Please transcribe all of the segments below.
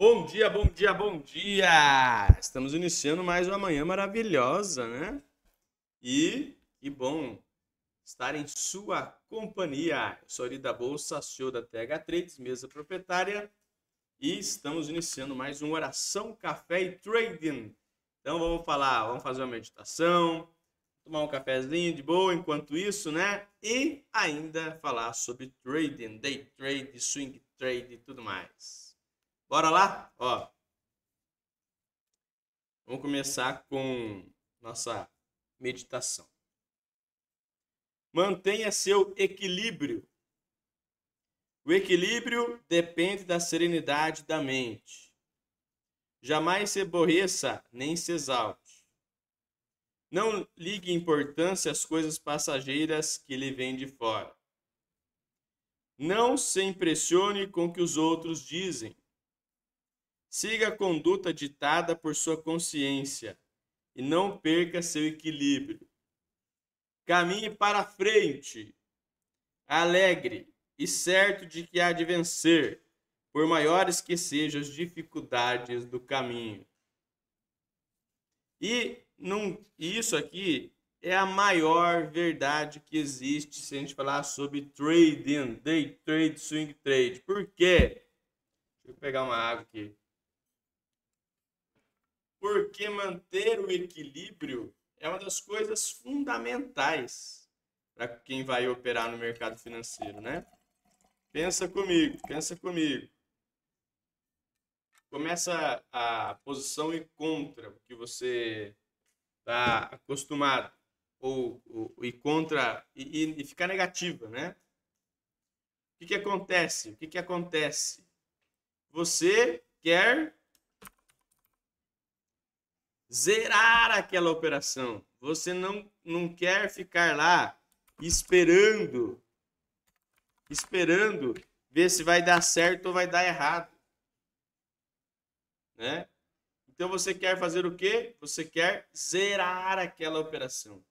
Bom dia, bom dia, bom dia! Estamos iniciando mais uma manhã maravilhosa, né? E que bom estar em sua companhia. Eu sou Ari da Bolsa, CEO da TH Trades, mesa proprietária, e estamos iniciando mais um Oração, Café e Trading. Então vamos falar, vamos fazer uma meditação, tomar um cafezinho de boa enquanto isso, né? E ainda falar sobre trading, day trade, swing trade e tudo mais. Bora lá? Ó. Vamos começar com nossa meditação. Mantenha seu equilíbrio. O equilíbrio depende da serenidade da mente. Jamais se aborreça nem se exalte. Não ligue importância às coisas passageiras que lhe vêm de fora. Não se impressione com o que os outros dizem. Siga a conduta ditada por sua consciência e não perca seu equilíbrio. Caminhe para frente, alegre e certo de que há de vencer, por maiores que sejam as dificuldades do caminho. E não, isso aqui é a maior verdade que existe se a gente falar sobre trading, day trade, swing trade. Por quê? Deixa eu pegar uma água aqui. Porque manter o equilíbrio é uma das coisas fundamentais para quem vai operar no mercado financeiro, né? Pensa comigo, pensa comigo. Começa a posição e contra o que você está acostumado ou, ou, e contra e, e ficar negativa, né? O que, que acontece? O que, que acontece? Você quer zerar aquela operação. Você não, não quer ficar lá esperando, esperando ver se vai dar certo ou vai dar errado. Né? Então você quer fazer o quê? Você quer zerar aquela operação.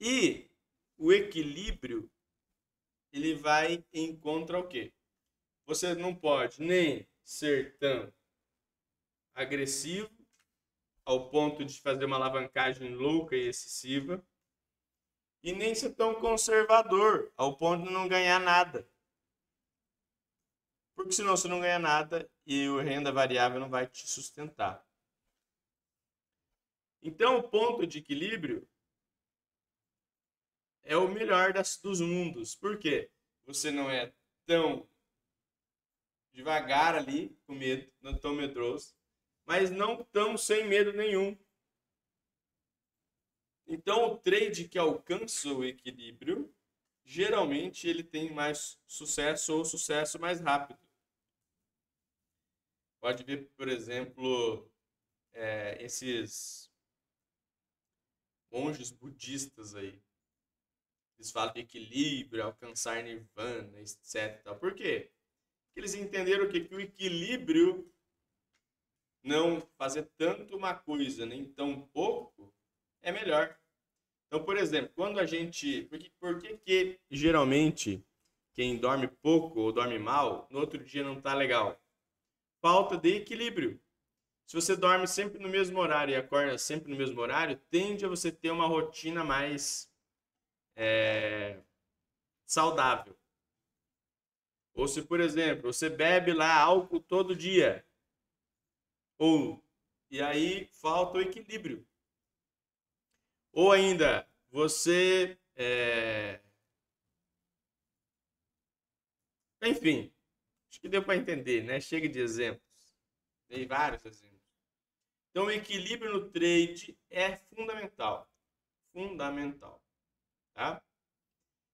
E o equilíbrio ele vai em contra o quê? Você não pode nem ser tão agressivo ao ponto de fazer uma alavancagem louca e excessiva e nem ser tão conservador ao ponto de não ganhar nada. Porque senão você não ganha nada e o renda variável não vai te sustentar. Então, o ponto de equilíbrio é o melhor das, dos mundos. Por quê? Você não é tão devagar ali, com medo, não tão medroso, mas não estão sem medo nenhum. Então, o trade que alcança o equilíbrio, geralmente ele tem mais sucesso ou sucesso mais rápido. Pode ver, por exemplo, é, esses monges budistas aí. Eles falam de equilíbrio, alcançar nirvana, etc. Por quê? Porque eles entenderam que o equilíbrio não fazer tanto uma coisa, nem tão pouco, é melhor. Então, por exemplo, quando a gente. Por que, por que, que geralmente quem dorme pouco ou dorme mal, no outro dia não está legal? Falta de equilíbrio. Se você dorme sempre no mesmo horário e acorda sempre no mesmo horário, tende a você ter uma rotina mais é, saudável. Ou se, por exemplo, você bebe lá álcool todo dia, ou e aí falta o equilíbrio. Ou ainda, você é... enfim, acho que deu para entender, né? Chega de exemplos. Dei vários exemplos. Então, o equilíbrio no trade é fundamental. Fundamental. Tá?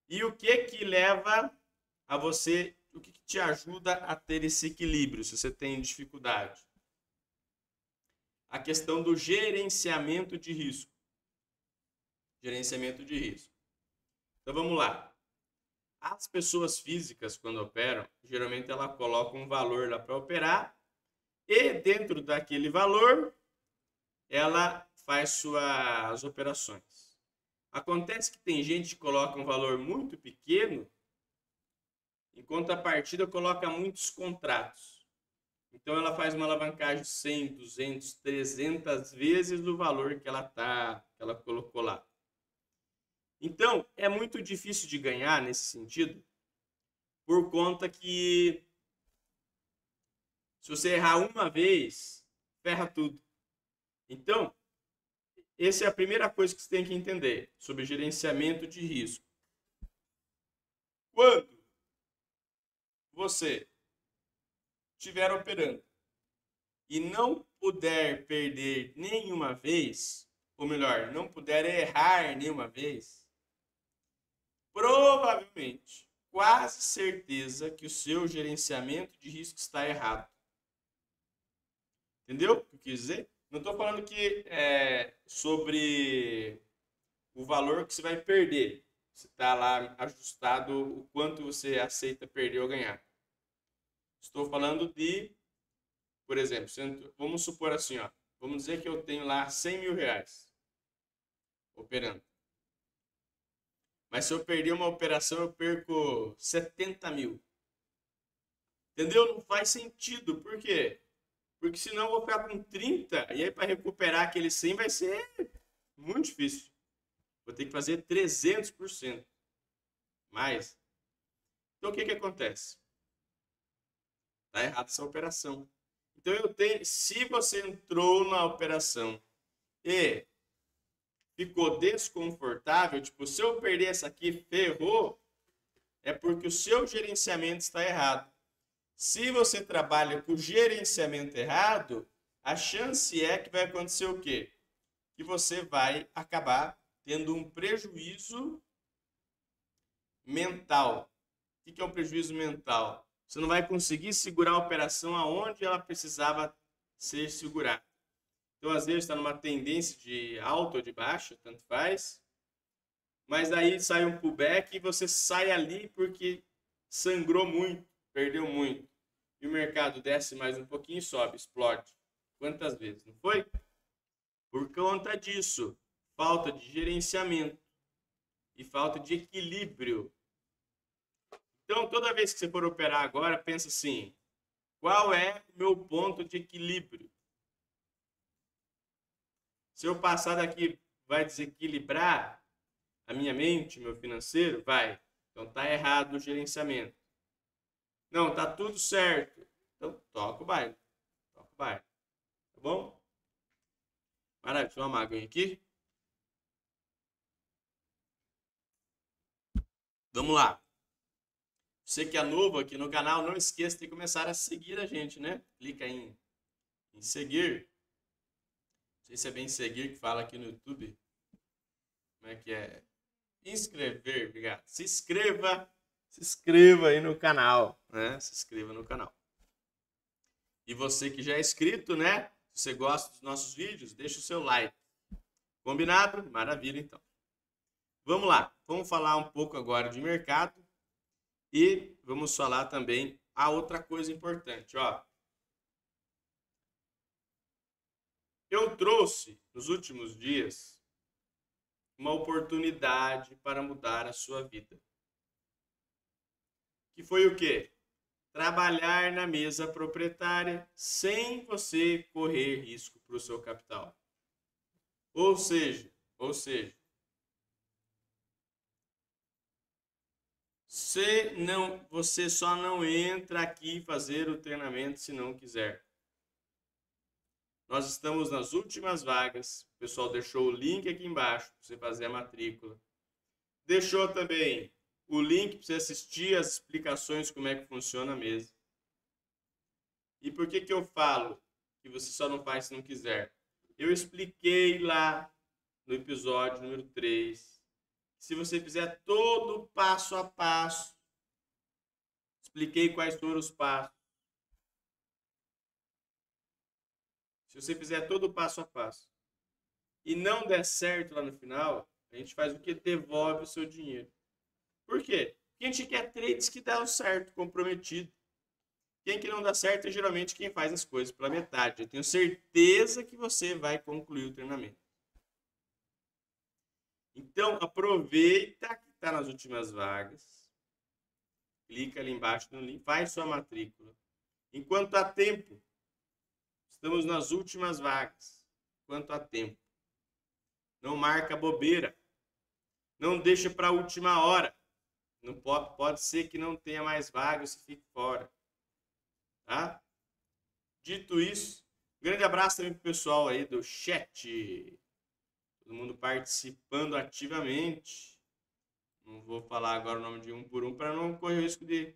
E o que que leva a você, o que, que te ajuda a ter esse equilíbrio, se você tem dificuldade? A questão do gerenciamento de risco. Gerenciamento de risco. Então vamos lá. As pessoas físicas, quando operam, geralmente ela coloca um valor lá para operar e dentro daquele valor ela faz suas operações. Acontece que tem gente que coloca um valor muito pequeno em contrapartida, coloca muitos contratos. Então, ela faz uma alavancagem 100, 200, 300 vezes do valor que ela, tá, que ela colocou lá. Então, é muito difícil de ganhar nesse sentido, por conta que se você errar uma vez, ferra tudo. Então, essa é a primeira coisa que você tem que entender sobre gerenciamento de risco. Quando você estiver operando e não puder perder nenhuma vez, ou melhor, não puder errar nenhuma vez, provavelmente, quase certeza que o seu gerenciamento de risco está errado. Entendeu o que eu quis dizer? Não estou falando que é sobre o valor que você vai perder. Você está lá ajustado o quanto você aceita perder ou ganhar. Estou falando de, por exemplo, vamos supor assim, ó, vamos dizer que eu tenho lá 100 mil reais operando. Mas se eu perder uma operação, eu perco 70 mil. Entendeu? Não faz sentido. Por quê? Porque senão eu vou ficar com 30 e aí para recuperar aquele 100 vai ser muito difícil. Vou ter que fazer 300% mais. Então o que que acontece? Tá errada essa operação. Então eu tenho, se você entrou na operação e ficou desconfortável, tipo, se eu perder essa aqui, ferrou, é porque o seu gerenciamento está errado. Se você trabalha com gerenciamento errado, a chance é que vai acontecer o quê? Que você vai acabar tendo um prejuízo mental. O que é um prejuízo mental? Você não vai conseguir segurar a operação aonde ela precisava ser segurada. Então, às vezes, está numa tendência de alta ou de baixa, tanto faz. Mas aí sai um pullback e você sai ali porque sangrou muito, perdeu muito e o mercado desce mais um pouquinho e sobe, explode. Quantas vezes, não foi? Por conta disso, falta de gerenciamento e falta de equilíbrio. Então, toda vez que você for operar agora, pensa assim: qual é o meu ponto de equilíbrio? Se eu passar daqui, vai desequilibrar a minha mente, meu financeiro? Vai. Então, tá errado no gerenciamento. Não, tá tudo certo. Então, toca o baile. Toca o baile. Tá bom? Maravilha, deixa eu uma aguinha aqui. Vamos lá. Você que é novo aqui no canal, não esqueça de começar a seguir a gente, né? Clica em, em seguir. Não sei se é bem seguir que fala aqui no YouTube. Como é que é? Inscrever, obrigado. Se inscreva se inscreva aí no canal, né? Se inscreva no canal. E você que já é inscrito, né? Se você gosta dos nossos vídeos, deixa o seu like. Combinado? Maravilha, então. Vamos lá. Vamos falar um pouco agora de mercado e vamos falar também a outra coisa importante, ó. Eu trouxe nos últimos dias uma oportunidade para mudar a sua vida que foi o quê? Trabalhar na mesa proprietária sem você correr risco para o seu capital. Ou seja, ou seja, você não, você só não entra aqui fazer o treinamento se não quiser. Nós estamos nas últimas vagas. O pessoal deixou o link aqui embaixo para você fazer a matrícula. Deixou também o link para você assistir as explicações como é que funciona a mesa. E por que, que eu falo que você só não faz se não quiser? Eu expliquei lá no episódio número 3. Se você fizer todo passo a passo, expliquei quais foram os passos. Se você fizer todo passo a passo e não der certo lá no final, a gente faz o que? Devolve o seu dinheiro. Por quê? Porque a gente quer trades que dão certo, comprometido. Quem que não dá certo é geralmente quem faz as coisas pela metade. Eu tenho certeza que você vai concluir o treinamento. Então, aproveita que está nas últimas vagas. clica ali embaixo no link, faz sua matrícula. Enquanto há tempo, estamos nas últimas vagas. Enquanto há tempo. Não marca bobeira. Não deixa para a última hora. Não pode, pode ser que não tenha mais vagas e fique fora. Tá? Dito isso, grande abraço também pro pessoal aí do chat. Todo mundo participando ativamente. Não vou falar agora o nome de um por um para não correr o risco de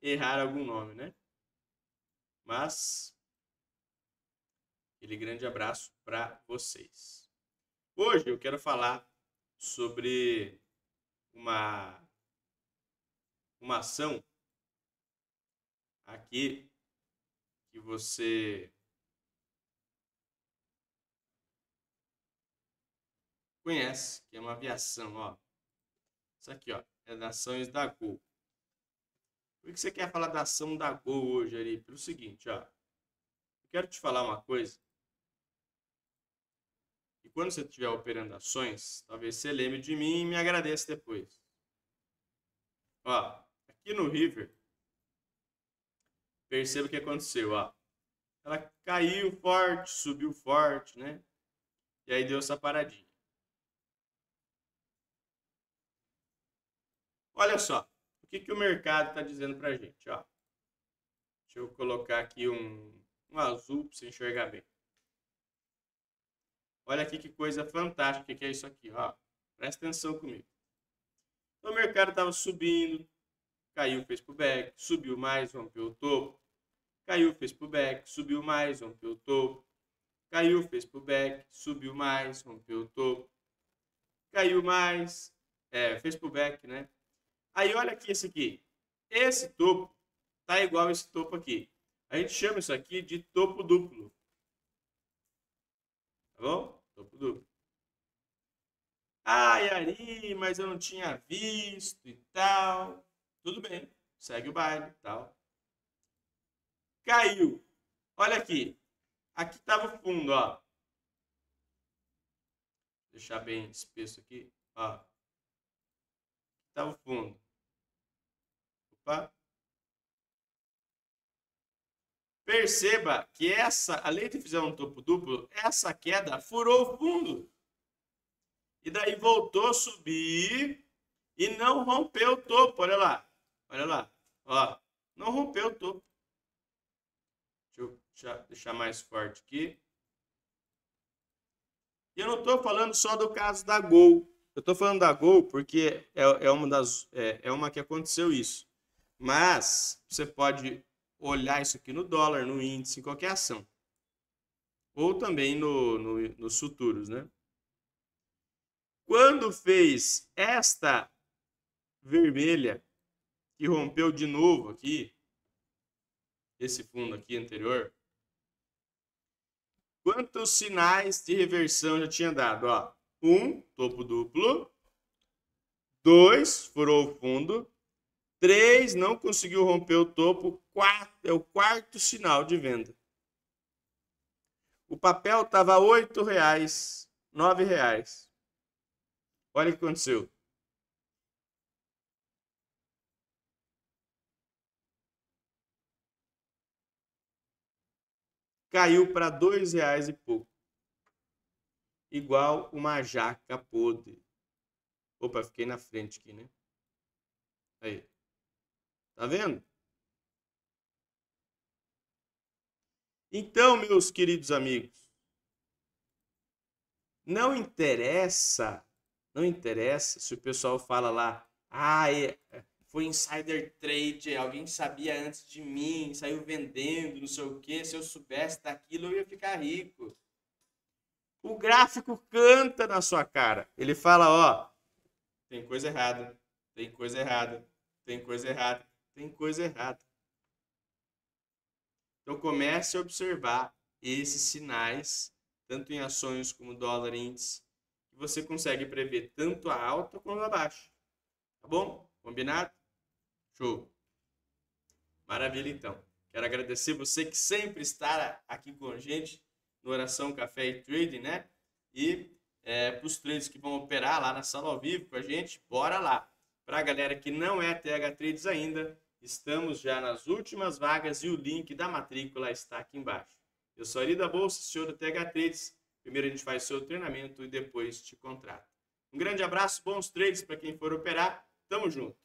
errar algum nome, né? Mas aquele grande abraço para vocês. Hoje eu quero falar sobre uma uma ação aqui que você conhece, que é uma aviação, ó. Isso aqui, ó, é das ações da Gol. Por que você quer falar da ação da Gol hoje, ali? Pelo seguinte, ó. Eu quero te falar uma coisa. E quando você estiver operando ações, talvez você lembre de mim e me agradeça depois. Ó, aqui no River, perceba o que aconteceu, ó. Ela caiu forte, subiu forte, né? E aí deu essa paradinha. Olha só, o que, que o mercado está dizendo para a gente, ó. Deixa eu colocar aqui um, um azul para você enxergar bem. Olha aqui que coisa fantástica que é isso aqui, ó. Presta atenção comigo. O mercado estava subindo, caiu, fez pullback, subiu mais, rompeu o topo, caiu, fez pullback, subiu mais, rompeu o topo, caiu, fez pullback, subiu mais, rompeu o topo, caiu mais, é, fez pullback, né? Aí olha aqui esse aqui. Esse topo tá igual esse topo aqui. A gente chama isso aqui de topo duplo. Tá bom? Topo duplo. Ai, Ari, mas eu não tinha visto e tal. Tudo bem, segue o baile e tal. Caiu. Olha aqui. Aqui estava o fundo, ó. Deixar bem espesso aqui, ó. Estava o fundo. Opa. Perceba que essa, além de fizer um topo duplo, essa queda furou o fundo. E daí voltou a subir e não rompeu o topo. Olha lá. Olha lá. Ó, não rompeu o topo. Deixa eu deixar mais forte aqui. E eu não estou falando só do caso da Gol. Eu estou falando da Gol porque é, é, uma das, é, é uma que aconteceu isso. Mas você pode olhar isso aqui no dólar, no índice, em qualquer ação. Ou também no, no, nos futuros, né? Quando fez esta vermelha, que rompeu de novo aqui, esse fundo aqui anterior, quantos sinais de reversão já tinha dado? Ó, um, topo duplo. Dois, furou o fundo. Três, não conseguiu romper o topo. Quatro, é o quarto sinal de venda. O papel estava oito reais, nove reais. Olha o que aconteceu. caiu para dois reais e pouco. Igual uma jaca podre. Opa, fiquei na frente aqui, né? Aí. Tá vendo? Então, meus queridos amigos, não interessa, não interessa se o pessoal fala lá, ah, é, foi insider trade, alguém sabia antes de mim, saiu vendendo, não sei o que, se eu soubesse daquilo eu ia ficar rico. O gráfico canta na sua cara. Ele fala, ó, tem coisa errada, tem coisa errada, tem coisa errada, tem coisa errada. Então comece a observar esses sinais, tanto em ações como dólar índice, que você consegue prever tanto a alta quanto a baixa. Tá bom? Combinado? Show. Maravilha, então. Quero agradecer você que sempre está aqui com a gente no Oração Café e Trading, né? E é, para os traders que vão operar lá na sala ao vivo com a gente, bora lá. Para a galera que não é TH Trades ainda, Estamos já nas últimas vagas e o link da matrícula está aqui embaixo. Eu sou Ari da Bolsa, senhor do TH Trades. Primeiro a gente faz seu treinamento e depois te contrata. Um grande abraço, bons trades para quem for operar. Tamo junto.